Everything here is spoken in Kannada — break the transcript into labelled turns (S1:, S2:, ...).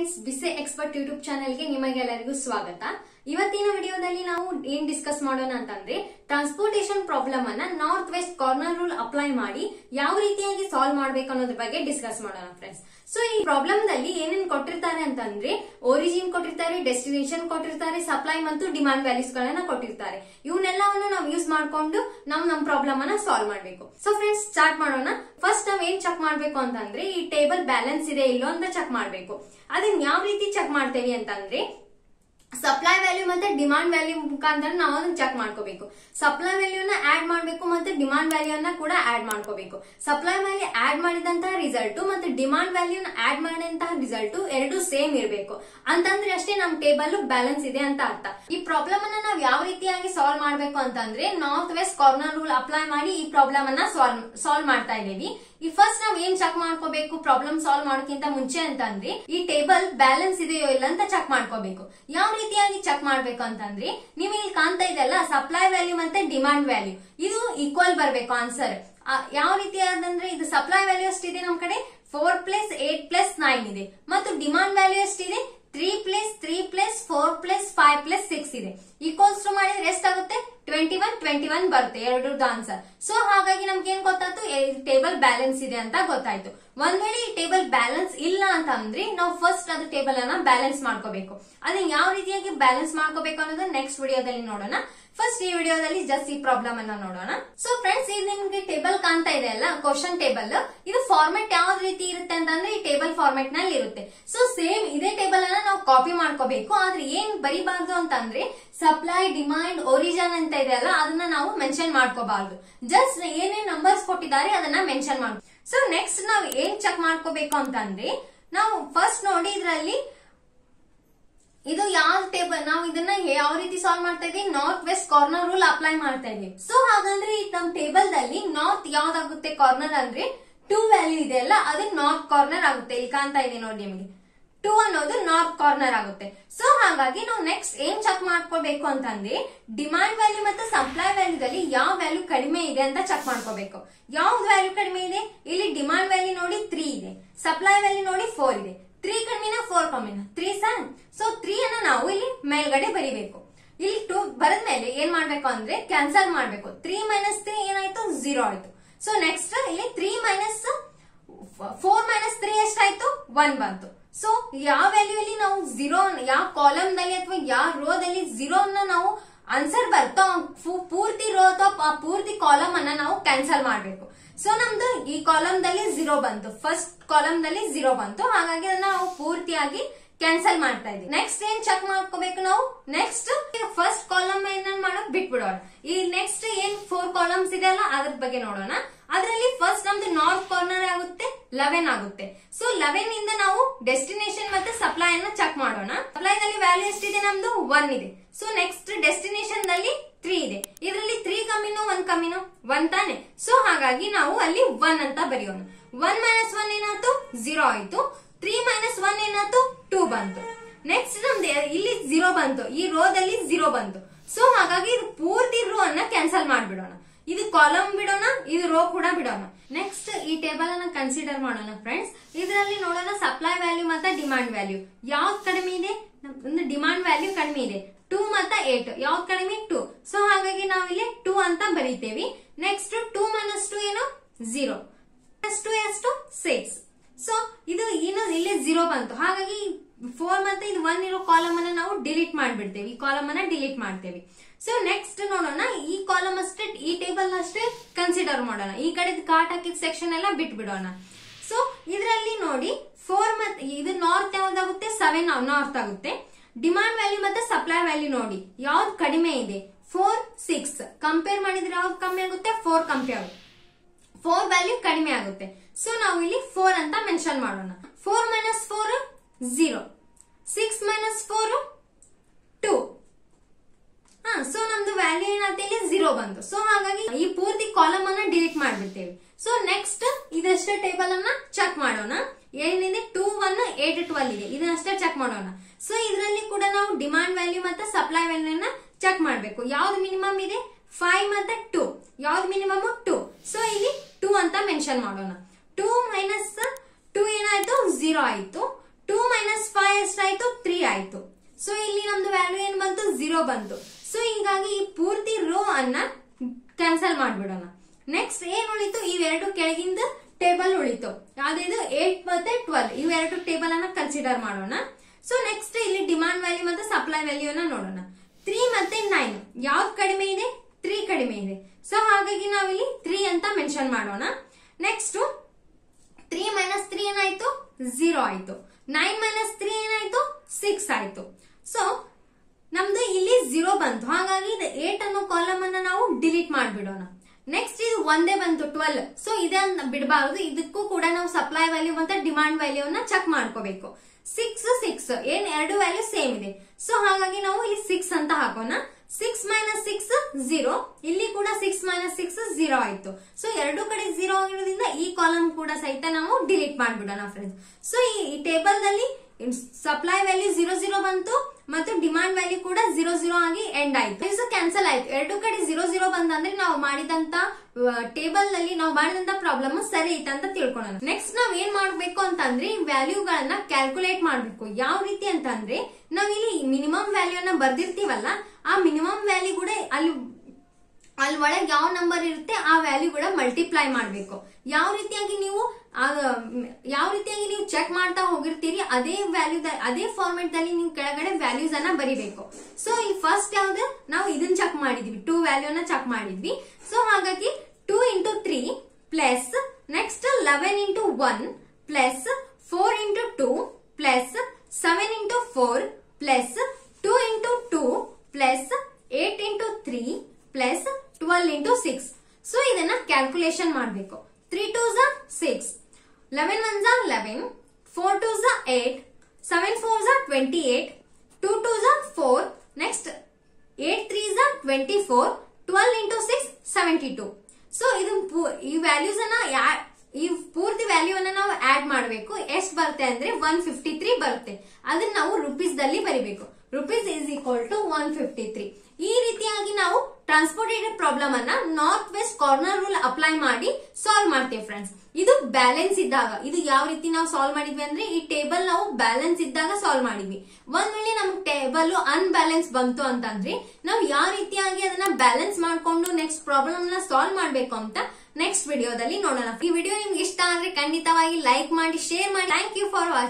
S1: ಫ್ರೆಂಡ್ಸ್ ಬಿಸೆ ಎಕ್ಸ್ಪರ್ಟ್ ಯೂಟ್ಯೂಬ್ ಚಾನೆಲ್ಗೆ ನಿಮಗೆಲ್ಲರಿಗೂ ಸ್ವಾಗತ. ಇವತ್ತಿನ ವಿಡಿಯೋದಲ್ಲಿ ನಾವು ಏನ್ ಡಿಸ್ಕಸ್ ಮಾಡೋಣ ಅಂತಂದ್ರೆ ಟ್ರಾನ್ಸ್ಪೋರ್ಟೇಷನ್ ಪ್ರಾಬ್ಲಮ್ ಅನ್ನ north west corner rule apply ಮಾಡಿ ಯಾವ ರೀತಿಯಾಗಿ ಸಾಲ್ವ್ ಮಾಡ್ಬೇಕು ಅನ್ನೋದ್ರ ಬಗ್ಗೆ ಡಿಸ್ಕಸ್ ಮಾಡೋಣ ಫ್ರೆಂಡ್ಸ್ ಸೊ ಈ ಪ್ರಾಬ್ಲಮ್ ದಲ್ಲಿ ಏನೇನ್ ಕೊಟ್ಟಿರ್ತಾರೆ ಅಂತಂದ್ರೆ ಒರಿಜಿನ್ ಕೊಟ್ಟಿರ್ತಾರೆ ಡೆಸ್ಟಿನೇಷನ್ ಕೊಟ್ಟಿರ್ತಾರೆ ಸಪ್ಲೈ ಮತ್ತು ಡಿಮಾಂಡ್ ವ್ಯಾಲ್ಯೂಸ್ ಗಳನ್ನ ಕೊಟ್ಟಿರ್ತಾರೆ. ಇವನ್ನೆಲ್ಲವನ್ನು ನಾವು ಯೂಸ್ ಮಾಡ್ಕೊಂಡು ನಾವು ನಮ್ ಪ್ರಾಬ್ಲಮ್ ಅನ್ನ ಸಾಲ್ವ್ ಮಾಡ್ಬೇಕು. ಸೊ ಫ್ರೆಂಡ್ಸ್ ಸ್ಟಾರ್ಟ್ ಮಾಡೋಣ. ಫಸ್ಟ್ ನಾವ್ ಏನ್ ಚೆಕ್ ಮಾಡ್ಬೇಕು ಅಂತಂದ್ರೆ, ಈ ಟೇಬಲ್ ಬ್ಯಾಲೆನ್ಸ್ ಇದೆ ಇಲ್ಲೋ ಅಂತ ಚೆಕ್ ಮಾಡ್ಬೇಕು. ಅದನ್ನ ಯಾವ ರೀತಿ ಚೆಕ್ ಮಾಡ್ತೇವೆ ಅಂತಂದ್ರೆ ಸಪ್ಲೈ ವ್ಯಾಲ್ಯೂ ಮತ್ತೆ ಡಿಮಾಂಡ್ ವ್ಯಾಲ್ಯೂ ಮುಖಾಂತರ ನಾವು ಅದನ್ನ ಚೆಕ್ ಮಾಡ್ಕೋಬೇಕು. ಸಪ್ಲೈ ವ್ಯಾಲ್ಯೂನ ಆಡ್ ಮಾಡಬೇಕು ಮತ್ತೆ ಡಿಮಾಂಡ್ ವ್ಯಾಲ್ಯೂನ ಕೂಡ ಆಡ್ ಮಾಡ್ಕೋಬೇಕು. ಸಪ್ಲೈ ವ್ಯಾಲ್ಯೂ ಆಡ್ ಮಾಡಿದಂತಹ ರಿಸಲ್ಟ್ ಮತ್ತೆ ಡಿಮಾಂಡ್ ವ್ಯಾಲ್ಯೂನ ಆಡ್ ಮಾಡಿದಂತಹ ರಿಸಲ್ಟ್ ಎರಡು ಸೇಮ್ ಇರಬೇಕು. ಅಂತಂದ್ರೆ ಅಷ್ಟೇ ನಮ್ ಟೇಬಲ್ ಬ್ಯಾಲೆನ್ಸ್ ಇದೆ ಅಂತ ಅರ್ಥ. ಈ ಪ್ರಾಬ್ಲಮ್ ಅನ್ನ ನಾವು ಯಾವ ರೀತಿಯಾಗಿ ಸಾಲ್ವ್ ಮಾಡ್ಬೇಕು ಅಂತಂದ್ರೆ north west corner rule apply ಮಾಡಿ ಈ ಪ್ರಾಬ್ಲಮ್ ಅನ್ನ ಸಾಲ್ವ್ ಸಾಲ್ವ್ ಮಾಡ್ತಾ ಇದೀವಿ ಈ ಫಸ್ಟ್ ನಾವ್ ಏನ್ ಚೆಕ್ ಮಾಡ್ಕೋಬೇಕು? ಪ್ರಾಬ್ಲಮ್ ಸಾಲ್ವ್ ಮಾಡೋಕ್ಕಿಂತ ಮುಂಚೆ ಅಂತಂದ್ರೆ ಈ ಟೇಬಲ್ ಬ್ಯಾಲೆನ್ಸ್ ಇದೆಯೋ ಇಲ್ಲ ಅಂತ ಚೆಕ್ ಮಾಡ್ಕೋಬೇಕು. ಯಾವ ರೀತಿಯಾಗಿ ಚೆಕ್ ಮಾಡ್ಬೇಕು ಅಂತಂದ್ರೆ ನೀವು ಇಲ್ಲಿ ಕಾಣ್ತಾ ಇದೆಲ್ಲ ಸಪ್ಲೈ ವ್ಯಾಲ್ಯೂ ಮತ್ತೆ ಡಿಮಾಂಡ್ ವ್ಯಾಲ್ಯೂ ಇದು ಈಕ್ವಲ್ ಬರ್ಬೇಕು ಆನ್ಸರ್ ಯಾವ ರೀತಿಯಾದಂದ್ರೆ ಇದು ಸಪ್ಲೈ ವ್ಯಾಲ್ಯೂ ಎಷ್ಟಿದೆ ನಮ್ ಕಡೆ? Four plus eight plus nine ಇದೆ. ಮತ್ತು ಡಿಮಾಂಡ್ ವ್ಯಾಲ್ಯೂ ಎಷ್ಟಿದೆ? Three plus three plus four plus five plus six ಇದೆ. ಈಕ್ವಲ್ಸ್ ಟು ಮಾಡಿದ್ರೆ ಎಷ್ಟಾಗುತ್ತೆ? ಟ್ವೆಂಟಿ ಒನ್ ಟ್ವೆಂಟಿ ಒನ್ ಬರುತ್ತೆ ಎರಡರದ್ದು ಆನ್ಸರ್ ಸೊ ಹಾಗಾಗಿ ನಮ್ಗೆ ಏನ್ ಗೊತ್ತಾಯ್ತು? ಟೇಬಲ್ ಬ್ಯಾಲೆನ್ಸ್ ಇದೆ ಅಂತ ಗೊತ್ತಾಯ್ತು. ಒಂದ್ ವೇಳೆ ಈ ಟೇಬಲ್ ಬ್ಯಾಲೆನ್ಸ್ ಇಲ್ಲ ಅಂತ ಅಂದ್ರೆ, ನಾವು ಫಸ್ಟ್ ಅದು ಟೇಬಲ್ ಅನ್ನ ಬ್ಯಾಲೆನ್ಸ್ ಮಾಡ್ಕೋಬೇಕು. ಅದನ್ನ ಯಾವ ರೀತಿಯಾಗಿ ಬ್ಯಾಲೆನ್ಸ್ ಮಾಡ್ಕೋಬೇಕು ಅನ್ನೋದು ನೆಕ್ಸ್ಟ್ ವಿಡಿಯೋದಲ್ಲಿ ನೋಡೋಣ. ಫಸ್ಟ್ ಈ ವಿಡಿಯೋದಲ್ಲಿ ಜಸ್ಟ್ ಈ ಪ್ರಾಬ್ಲಮ್ ಅನ್ನ ನೋಡೋಣ. ಸೊ ಫ್ರೆಂಡ್ಸ್ ಇದು ನಿಮ್ಗೆ ಟೇಬಲ್ ಕಾಣ್ತಾ ಇದೆ ಅಲ್ಲ? ಕ್ವಶನ್ ಟೇಬಲ್ ಇದು ಫಾರ್ಮೆಟ್ ಯಾವ ರೀತಿ ಇರುತ್ತೆ ಅಂತಂದ್ರೆ, ಈ ಟೇಬಲ್ ಫಾರ್ಮೆಟ್ನಲ್ಲಿ ಇರುತ್ತೆ ಸೊ ಸೇಮ್ ಇದೇ ಟೇಬಲ್ ಅನ್ನ ನಾವು ಕಾಪಿ ಮಾಡ್ಕೋಬೇಕು. ಆದ್ರೆ ಏನ್ ಬರಿಬಾರ್ದು ಅಂತಂದ್ರೆ ಸಪ್ಲೈ ಡಿಮಾಂಡ್ ಒರಿಜಿನ್ ಅಂತ ಇದೆ ಅಲ್ಲ, ಅದನ್ನ ನಾವು ಮೆನ್ಷನ್ ಮಾಡ್ಕೋಬಾರ್ದು. ಜಸ್ಟ್ ಏನೇನ್ ನಂಬರ್ಸ್ ಕೊಟ್ಟಿದ್ದಾರೆ, ಅದನ್ನ ಮೆನ್ಷನ್ ಮಾಡ್ ಸೊ ನೆಕ್ಸ್ಟ್ ನಾವು ಏನ್ ಚೆಕ್ ಮಾಡ್ಕೋಬೇಕು ಅಂತಂದ್ರೆ, ನಾವು ಫಸ್ಟ್ ನೋಡಿ ಇದ್ರಲ್ಲಿ, ಇದು ಯಾವ ಟೇಬಲ್ ನಾವು ಇದನ್ನ ಯಾವ ರೀತಿ ಸಾಲ್ವ್ ಮಾಡ್ತಾ ಇದೀವಿ? North west corner rule apply ಮಾಡ್ತಾ ಇದೀವಿ. ಸೊ ಹಾಗಂದ್ರೆ ನಮ್ ಟೇಬಲ್ ದಲ್ಲಿ ನಾರ್ತ್ ಯಾವ್ದಾಗುತ್ತೆ ಕಾರ್ನರ್ ಅಂದ್ರೆ ಟೂ ವ್ಯಾಲ್ಯೂ ಇದೆ ಅಲ್ಲ, ಅದು ನಾರ್ತ್ ಕಾರ್ನರ್ ಆಗುತ್ತೆ. ಇಲ್ಲಿ ಕಾಣ್ತಾ ಇದೆ ನೋಡಿ ನಿಮಗೆ. ಟೂ ಅನ್ನೋದು ನಾರ್ತ್ ಕಾರ್ನರ್ ಆಗುತ್ತೆ. ಸೊ ಹಾಗಾಗಿ ನಾವು ನೆಕ್ಸ್ಟ್ ಏನ್ ಚೆಕ್ ಮಾಡ್ಕೋಬೇಕು ಅಂತಂದ್ರೆ ಡಿಮಾಂಡ್ ವ್ಯಾಲ್ಯೂ ಮತ್ತು ಸಪ್ಲೈ ವ್ಯಾಲ್ಯೂದಲ್ಲಿ ಯಾವ ವ್ಯಾಲ್ಯೂ ಕಡಿಮೆ ಇದೆ ಅಂತ ಚೆಕ್ ಮಾಡ್ಕೋಬೇಕು. ಯಾವ್ದು ವ್ಯಾಲ್ಯೂ ಕಡಿಮೆ ಇದೆ? ಇಲ್ಲಿ ಡಿಮಾಂಡ್ ವ್ಯಾಲ್ಯೂ ನೋಡಿ ತ್ರೀ ಇದೆ. ಸಪ್ಲೈ ವ್ಯಾಲ್ಯೂ ನೋಡಿ ಫೋರ್ ಇದೆ. ತ್ರೀ ಕಡಿಮೆನ ಫೋರ್ ಕಮ್ಮಿನ ತ್ರೀ ಸನ್ ಸೊ ತ್ರೀ ಅನ್ನ ನಾವು ಇಲ್ಲಿ ಮೇಲ್ಗಡೆ ಬರಿಬೇಕು. ಇಲ್ಲಿ ಟೂ ಬರದ್ಮೇಲೆ ಏನ್ ಮಾಡ್ಬೇಕು ಅಂದ್ರೆ ಕ್ಯಾನ್ಸಲ್ ಮಾಡ್ಬೇಕು. ತ್ರೀ ಮೈನಸ್ ತ್ರೀ ಏನಾಯ್ತು? ಝೀರೋ ಆಯ್ತು. ಸೊ ನೆಕ್ಸ್ಟ್ ಇಲ್ಲಿ three minus four minus three ಎಷ್ಟಾಯ್ತು? ಒನ್ ಬಂತು. ಸೊ ಯಾವ ವ್ಯಾಲ್ಯೂ ಅಲ್ಲಿ ನಾವು ಝೀರೋ ಯಾವ ಕಾಲಮ್ನಲ್ಲಿ ಅಥವಾ ಯಾವ ರೋದಲ್ಲಿ ಝೀರೋ ಅನ್ನ ನಾವು ಆನ್ಸರ್ ಬರ್ತಾ ಪೂರ್ತಿ ರೋ ಅಥವಾ ಪೂರ್ತಿ ಕಾಲಮ್ ಅನ್ನ ನಾವು ಕ್ಯಾನ್ಸಲ್ ಮಾಡಬೇಕು. ಸೊ ನಮ್ದು ಈ ಕಾಲಮ್ ದಲ್ಲಿ ಝೀರೋ ಬಂತು. ಫಸ್ಟ್ ಕಾಲಮ್ ದಲ್ಲಿ ಝೀರೋ ಬಂತು. ಹಾಗಾಗಿ ಅದನ್ನ ನಾವು ಪೂರ್ತಿಯಾಗಿ ಕ್ಯಾನ್ಸಲ್ ಮಾಡ್ತಾ ಇದೀವಿ ನೆಕ್ಸ್ಟ್ ಏನ್ ಚೆಕ್ ಮಾಡ್ಕೋಬೇಕು ನಾವು? ನೆಕ್ಸ್ಟ್ ಫಸ್ಟ್ ಕಾಲಮ್ ಏನ್ ಮಾಡೋದು ಬಿಟ್ಬಿಡೋಣ. ಈ ನೆಕ್ಸ್ಟ್ ಏನ್ ಫೋರ್ ಕಾಲಮ್ಸ್ ಇದೆ ಅಲ್ಲ ಅದ್ರ ಬಗ್ಗೆ ನೋಡೋಣ. ಅದರಲ್ಲಿ ಫಸ್ಟ್ ನಮ್ದು ನಾರ್ತ್ ಕಾರ್ನರ್ ಆಗುತ್ತೆ ಲೆವೆನ್ ಆಗುತ್ತೆ. ಸೊ ಲೆವೆನ್ ಇಂದ ನಾವು ಡೆಸ್ಟಿನೇಷನ್ ಮತ್ತೆ ಸಪ್ಲೈ ಅನ್ನ ಚೆಕ್ ಮಾಡೋಣ. ಸಪ್ಲೈ ನಲ್ಲಿ ವ್ಯಾಲ್ಯೂ ಎಷ್ಟಿದೆ ನಮ್ದು? ಒನ್ ಇದೆ. ಸೊ ನೆಕ್ಸ್ಟ್ ಡೆಸ್ಟಿನೇಷನ್ನಲ್ಲಿ ತ್ರೀ ಇದೆ. ಇದರಲ್ಲಿ ತ್ರೀ ಕಮ್ಮಿನೋ ಒನ್ ಕಮ್ಮಿನೋ? ಒನ್ ತಾನೆ. ಸೊ ಹಾಗಾಗಿ ನಾವು ಅಲ್ಲಿ ಒನ್ ಅಂತ ಬರೆಯೋಣ. ಒನ್ ಮೈನಸ್ ಒನ್ ಏನಾಯ್ತು? ಝೀರೋ ಆಯ್ತು. ತ್ರೀ ಮೈನಸ್ ಒನ್ ಏನಾಯ್ತು? ಟೂ ಬಂತು. ನೆಕ್ಸ್ಟ್ ನಮ್ದು ಇಲ್ಲಿ ಝೀರೋ ಬಂತು. ಈ ರೋದಲ್ಲಿ ಝೀರೋ ಬಂತು. ಸೊ ಹಾಗಾಗಿ ಪೂರ್ತಿ ರೋ ಅನ್ನ ಕ್ಯಾನ್ಸಲ್ ಮಾಡ್ಬಿಡೋಣ. ಇದು ಕಾಲಮ್ ಬಿಡೋಣ, ಇದು ರೋ ಕೂಡ ಬಿಡೋಣ. ನೆಕ್ಸ್ಟ್ ಈ ಟೇಬಲ್ ಅನ್ನ ಕನ್ಸಿಡರ್ ಮಾಡೋಣ ಫ್ರೆಂಡ್ಸ್ ಇದರಲ್ಲಿ ನೋಡೋಣ ಸಪ್ಲೈ ವ್ಯಾಲ್ಯೂ ಮತ್ತೆ ಡಿಮಾಂಡ್ ವ್ಯಾಲ್ಯೂ ಯಾವ್ದು ಕಡಿಮೆ ಇದೆ? ಒಂದು ಡಿಮಾಂಡ್ ವ್ಯಾಲ್ಯೂ ಕಡಿಮೆ ಇದೆ. ಟೂ ಮತ್ತೆ ಏಟ್ ಯಾವ್ದು ಕಡಿಮೆ? ಟು ಸೊ ಹಾಗಾಗಿ ನಾವು ಇಲ್ಲಿ ಟೂ ಅಂತ ಬರೀತೇವಿ. ನೆಕ್ಸ್ಟ್ ಟೂ ಮೈನಸ್ ಟು ಏನು? ಝೀರೋ ಟು ಎಷ್ಟು? ಸಿಕ್ಸ್ ಸೊ ಇದು ಏನು ಇಲ್ಲಿ ಝೀರೋ ಬಂತು. ಹಾಗಾಗಿ ಫೋರ್ ಮತ್ತೆ ಇದು ಒನ್ ಇರೋ ಕಾಲಮ್ ಅನ್ನ ನಾವು ಡಿಲೀಟ್ ಮಾಡ್ಬಿಡ್ತೇವೆ. ಈ ಕಾಲಮ್ ಅನ್ನ ಡಿಲೀಟ್ ಮಾಡ್ತೇವೆ. ಸೊ ನೆಕ್ಸ್ಟ್ ನೋಡೋಣ. ಈ ಅಷ್ಟೇ, ಈ ಟೇಬಲ್ ಅಷ್ಟೇ ಕನ್ಸಿಡರ್ ಮಾಡೋಣ. ಈ ಕಡೆ ಕಾಟ್ ಹಾಕಿದ ಸೆಕ್ಷನ್ ಎಲ್ಲ ಬಿಟ್ಬಿಡೋಣ. ಸೊ ಇದರಲ್ಲಿ ನೋಡಿ ಫೋರ್ ಮತ್ತೆ ಇದು ನಾರ್ತ್ ಯಾವ್ದಾಗುತ್ತೆ? ಸೆವೆನ್ ನಾರ್ತ್ ಆಗುತ್ತೆ. ಡಿಮಾಂಡ್ ವ್ಯಾಲ್ಯೂ ಮತ್ತೆ ಸಪ್ಲೈ ವ್ಯಾಲ್ಯೂ ನೋಡಿ. ಯಾವ್ದು ಕಡಿಮೆ ಇದೆ? ಫೋರ್ ಸಿಕ್ಸ್ ಕಂಪೇರ್ ಮಾಡಿದ್ರೆ ಯಾವ್ದು ಕಮ್ಮಿ ಆಗುತ್ತೆ? ಫೋರ್ ಕಂಪೇರ್ ಆಗುತ್ತೆ. ಫೋರ್ ವ್ಯಾಲ್ಯೂ ಕಡಿಮೆ ಆಗುತ್ತೆ. ಸೊ ನಾವು ಇಲ್ಲಿ ಫೋರ್ ಅಂತ ಮೆನ್ಷನ್ ಮಾಡೋಣ. Four minus four zero six minus four two so ನಮ್ದು ವ್ಯಾಲ್ಯೂ ಏನಾಗುತ್ತೆ ಇಲ್ಲಿ ಝೀರೋ ಬಂತು. ಸೊ ಹಾಗಾಗಿ ಈ ಪೂರ್ತಿ ಕಾಲಮ್ ಅನ್ನ ಡಿಲೀಟ್ ಮಾಡ್ಬಿಡ್ತೇವೆ. ಸೊ ನೆಕ್ಸ್ಟ್ ಇದಷ್ಟೇ ಟೇಬಲ್ ಅನ್ನ ಚೆಕ್ ಮಾಡೋಣ. ಏನಿದೆ? ಟೂ ಒನ್ ಏಟ್ ಟ್ವೆಲ್ ಇದೆ. ಇದನ್ನಷ್ಟೇ ಚೆಕ್ ಮಾಡೋಣ. ಸೊ ಇದರಲ್ಲಿ ಕೂಡ ನಾವು ಡಿಮಾಂಡ್ ವ್ಯಾಲ್ಯೂ ಮತ್ತೆ ಸಪ್ಲೈ ವ್ಯಾಲ್ಯೂನ ಚೆಕ್ ಮಾಡಬೇಕು. ಯಾವ್ದು ಮಿನಿಮಮ್ ಇದೆ? ಫೈವ್ ಮತ್ತೆ ಟೂ ಯಾವ್ದು ಮಿನಿಮಮ್ ಟೂ ಸೊ ಇಲ್ಲಿ ಟೂ ಅಂತ ಮೆನ್ಷನ್ ಮಾಡೋಣ. ಟೂ ಮೈನಸ್ ಟೂ ಏನಾಯ್ತು? ಝೀರೋ ಆಯ್ತು. ಟೂ ಮೈನಸ್ ಫೈವ್ ಎಷ್ಟಾಯ್ತು? ತ್ರೀ ಆಯ್ತು. ಸೊ ಇಲ್ಲಿ ನಮ್ದು ವ್ಯಾಲ್ಯೂ ಏನ್ ಬಂತು? ಝೀರೋ ಬಂತು. ಸೊ ಹೀಗಾಗಿ ಈ ಪೂರ್ತಿ ರೋ ಅನ್ನ ಕ್ಯಾನ್ಸಲ್ ಮಾಡ್ಬಿಡೋಣ. ನೆಕ್ಸ್ಟ್ ಏನ್ ಉಳಿತು? ಇವೆರಡು ಕೆಳಗಿಂದ ಟೇಬಲ್ ಉಳಿತು. ಯಾವ್ದು ಏಟ್ ಮತ್ತೆ ಟ್ವೆಲ್ ಇವೆರಡು ಟೇಬಲ್ ಅನ್ನ ಕನ್ಸಿಡರ್ ಮಾಡೋಣ. ಸೊ ನೆಕ್ಸ್ಟ್ ಇಲ್ಲಿ ಡಿಮಾಂಡ್ ವ್ಯಾಲ್ಯೂ ಮತ್ತೆ ಸಪ್ಲೈ ವ್ಯಾಲ್ಯೂನ ನೋಡೋಣ. ತ್ರೀ ಮತ್ತೆ ನೈನ್ ಯಾವ್ದು ಕಡಿಮೆ ಇದೆ? ತ್ರೀ ಕಡಿಮೆ ಇದೆ. ಸೊ ಹಾಗಾಗಿ ನಾವಿಲ್ಲಿ ತ್ರೀ ಅಂತ ಮೆನ್ಷನ್ ಮಾಡೋಣ. ನೆಕ್ಸ್ಟ್ ತ್ರೀ ಮೈನಸ್ ತ್ರೀ ಏನಾಯ್ತು? ಝೀರೋ ಆಯ್ತು. ನೈನ್ ಮೈನಸ್ ತ್ರೀ ಏನಾಯ್ತು? ಸಿಕ್ಸ್ ಆಯ್ತು. ಸೊ ನಮ್ದು ಝೀರೋ ಬಂತು ಹಾಗಾಗಿ ಏಟ್ ಅನ್ನೋ ಕಾಲಮ್ ಅನ್ನ ನಾವು ಡಿಲೀಟ್ ಮಾಡ್ಬಿಡೋಣ. ನೆಕ್ಸ್ಟ್ ಇದು ಒಂದೇ ಬಂತು ಟ್ವೆಲ್ ಸೊ ಇದೇ ಬಿಡಬಾರದು. ಇದಕ್ಕೂ ಕೂಡ ನಾವು ಸಪ್ಲೈ ವ್ಯಾಲ್ಯೂ ಅಂತ ಡಿಮಾಂಡ್ ವ್ಯಾಲ್ಯೂ ಅನ್ನ ಚೆಕ್ ಮಾಡ್ಕೋಬೇಕು. ಸಿಕ್ಸ್ ಸಿಕ್ಸ್ ಏನ್ ಎರಡು ವ್ಯಾಲ್ಯೂ ಸೇಮ್ ಇದೆ. ಸೊ ಹಾಗಾಗಿ ನಾವು ಇಲ್ಲಿ ಸಿಕ್ಸ್ ಅಂತ ಹಾಕೋಣ. ಸಿಕ್ಸ್ ಮೈನಸ್ ಸಿಕ್ಸ್ ಝೀರೋ ಇಲ್ಲಿ ಕೂಡ ಸಿಕ್ಸ್ ಮೈನಸ್ ಸಿಕ್ಸ್ ಝೀರೋ ಆಯ್ತು. ಸೊ ಎರಡು ಕಡೆ ಝೀರೋ ಆಗಿರೋದ್ರಿಂದ ಈ ಕಾಲಮ್ ಕೂಡ ಸಹಿತ ನಾವು ಡಿಲೀಟ್ ಮಾಡ್ಬಿಡೋಣ ಫ್ರೆಂಡ್ಸ್ ಸೊ ಈ ಟೇಬಲ್ನಲ್ಲಿ ಸಪ್ಲೈ ವ್ಯಾಲ್ಯೂ ಜೀರೋ ಜೀರೋ ಬಂತು, ಮತ್ತು ಡಿಮಾಂಡ್ ವ್ಯಾಲ್ಯೂ ಕೂಡ ಜೀರೋ ಜೀರೋ ಆಗಿ ಎಂಡ್ ಆಯ್ತು. ಇದು ಕ್ಯಾನ್ಸಲ್ ಆಯ್ತು. ಎರಡು ಕಡೆ ಜೀರೋ ಜೀರೋ ಬಂದಂದ್ರೆ ನಾವು ಮಾಡಿದಂತ ಟೇಬಲ್ನಲ್ಲಿ ನಾವು ಮಾಡಿದಂತ ಪ್ರಾಬ್ಲಮ್ ಸರಿ ಐತೆ ಅಂತ ತಿಳ್ಕೊಳ್ಳೋಣ. ನೆಕ್ಸ್ಟ್ ನಾವ್ ಏನ್ ಮಾಡ್ಬೇಕು ಅಂತಂದ್ರೆ, ಈ ವ್ಯಾಲ್ಯೂಗಳನ್ನ ಕ್ಯಾಲ್ಕುಲೇಟ್ ಮಾಡ್ಬೇಕು. ಯಾವ ರೀತಿ ಅಂತಂದ್ರೆ ನಾವ್ ಇಲ್ಲಿ ಮಿನಿಮಮ್ ಅನ್ನ ಬರ್ದಿರ್ತೀವಲ್ಲ, ಆ ಮಿನಿಮಮ್ ವ್ಯಾಲ್ಯೂ ಕೂಡ ಅಲ್ಲಿ ಅಲ್ಲಿ ಒಳಗೆ ಯಾವ ನಂಬರ್ ಇರುತ್ತೆ ಆ ವ್ಯಾಲ್ಯೂ ಕೂಡ ಮಲ್ಟಿಪ್ಲೈ ಮಾಡಬೇಕು. ಯಾವ ರೀತಿಯಾಗಿ ನೀವು ಯಾವ ರೀತಿಯಾಗಿ ನೀವು ಚೆಕ್ ಮಾಡ್ತಾ ಹೋಗಿರ್ತೀರಿ, ಅದೇ ವ್ಯಾಲ್ಯೂ ಅದೇ ಫಾರ್ಮೆಟ್ ದಲ್ಲಿ ನೀವು ಕೆಳಗಡೆ ವ್ಯಾಲ್ಯೂಸ್ ಅನ್ನ ಬರಿಬೇಕು. ಸೊ ಈ ಫಸ್ಟ್ ಯಾವ್ದು? ನಾವು ಇದನ್ನ ಚೆಕ್ ಮಾಡಿದ್ವಿ. ಟೂ ವ್ಯಾಲ್ಯೂನ ಚೆಕ್ ಮಾಡಿದ್ವಿ. ಸೊ ಹಾಗಾಗಿ two into three plus next eleven into one plus four into two plus seven into four plus two into two plus eight into three plus twelve into six so ಇದನ್ನ ಕ್ಯಾಲ್ಕುಲೇಷನ್ ಮಾಡಬೇಕು. ತ್ರೀ ಟೂ ಝ ಸಿಕ್ಸ್ ಲೆವೆನ್ ಒನ್ ಝಾ ಲೆವೆನ್ ಫೋರ್ ಟೂ ಝ ಏಟ್ ಸೆವೆನ್ ಫೋರ್ ಝ ಟ್ವೆಂಟಿ ಏಟ್ ಟೂ ಟೂ ಝ four next eight three ಝ twenty four twelve into six seventy two so ಇದು ಈ ವ್ಯಾಲ್ಯೂಸ್ ಅನ್ನ ಈ ಪೂರ್ತಿ ವ್ಯಾಲ್ಯೂ ಅನ್ನ ನಾವು ಆಡ್ ಮಾಡಬೇಕು. ಎಷ್ಟು ಬರುತ್ತೆ ಅಂದ್ರೆ ಒನ್ ಫಿಫ್ಟಿ ತ್ರೀ ಬರುತ್ತೆ. ಅದನ್ನ ನಾವು ರುಪೀಸ್ ದಲ್ಲಿ ಬರಿಬೇಕು. Rupees is equal to one fifty three ಈ ರೀತಿಯಾಗಿ ನಾವು ಟ್ರಾನ್ಸ್ಪೋರ್ಟೇಟೆಡ್ ಪ್ರಾಬ್ಲಮ್ ಅನ್ನ north west corner rule apply ಮಾಡಿ ಸಾಲ್ವ್ ಮಾಡ್ತೀವಿ ಫ್ರೆಂಡ್ಸ್ ಇದು ಬ್ಯಾಲೆನ್ಸ್ ಇದ್ದಾಗ, ಇದು ಯಾವ ರೀತಿ ನಾವು ಸಾಲ್ವ್ ಮಾಡಿದ್ವಿ ಅಂದ್ರೆ ಈ ಟೇಬಲ್ ನಾವು ಬ್ಯಾಲೆನ್ಸ್ ಇದ್ದಾಗ ಸಾಲ್ವ್ ಮಾಡಿದ್ವಿ. ಒಂದ್ ವೇಳೆ ನಮ್ಗೆ ಟೇಬಲ್ ಅನ್ಬ್ಯಾಲೆನ್ಸ್ ಬಂತು ಅಂತಂದ್ರೆ, ನಾವು ಯಾವ ರೀತಿಯಾಗಿ ಅದನ್ನ ಬ್ಯಾಲೆನ್ಸ್ ಮಾಡ್ಕೊಂಡು ನೆಕ್ಸ್ಟ್ ಪ್ರಾಬ್ಲಮ್ನ ಸಾಲ್ವ್ ಮಾಡ್ಬೇಕು ಅಂತ ನೆಕ್ಸ್ಟ್ ವಿಡಿಯೋದಲ್ಲಿ ನೋಡೋಣ. ಈ ವಿಡಿಯೋ ನಿಮ್ಗೆ ಇಷ್ಟ ಅಂದ್ರೆ ಖಂಡಿತವಾಗಿ ಲೈಕ್ ಮಾಡಿ ಶೇರ್ ಮಾಡಿ. Thank you for watching